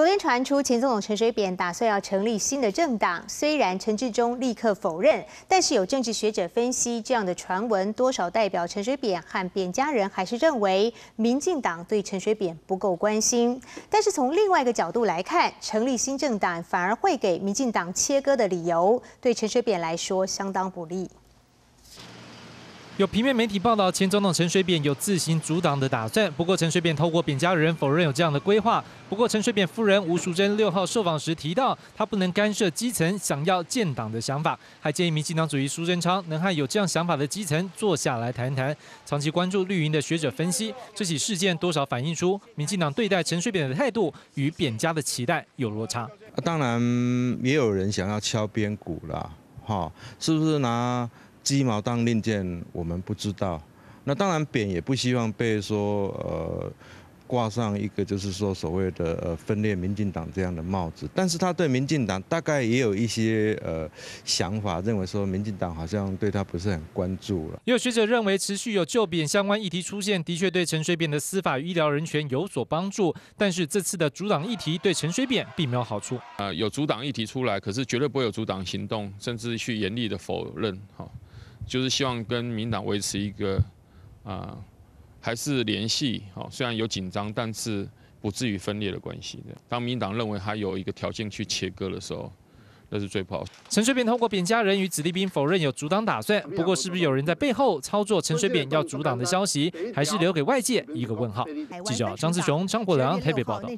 昨天传出前总统陈水扁打算要成立新的政党，虽然陈志忠立刻否认，但是有政治学者分析，这样的传闻多少代表陈水扁和扁家人还是认为民进党对陈水扁不够关心。但是从另外一个角度来看，成立新政党反而会给民进党切割的理由，对陈水扁来说相当不利。有平面媒体报道，前总统陈水扁有自行阻挡的打算。不过，陈水扁透过扁家人否认有这样的规划。不过，陈水扁夫人吴淑珍六号受访时提到，他不能干涉基层想要建党的想法，还建议民进党主席苏贞昌能和有这样想法的基层坐下来谈谈。长期关注绿营的学者分析，这起事件多少反映出民进党对待陈水扁的态度与扁家的期待有落差。当然，也有人想要敲边鼓啦，哈，是不是拿？鸡毛当令箭，我们不知道。那当然，扁也不希望被说呃挂上一个就是说所谓的呃分裂民进党这样的帽子。但是他对民进党大概也有一些呃想法，认为说民进党好像对他不是很关注了。也有学者认为，持续有旧扁相关议题出现，的确对陈水扁的司法医疗人权有所帮助。但是这次的阻挡议题对陈水扁并没有好处。呃，有阻挡议题出来，可是绝对不会有阻挡行动，甚至去严厉的否认。哈。就是希望跟民党维持一个啊，还是联系，好，虽然有紧张，但是不至于分裂的关系的。当民党认为他有一个条件去切割的时候，那是最不好。陈水扁通过扁家人与子弟兵否认有阻挡打算，不过是不是有人在背后操作陈水扁要阻挡的消息，还是留给外界一个问号。记者张志雄、张国良台北报道。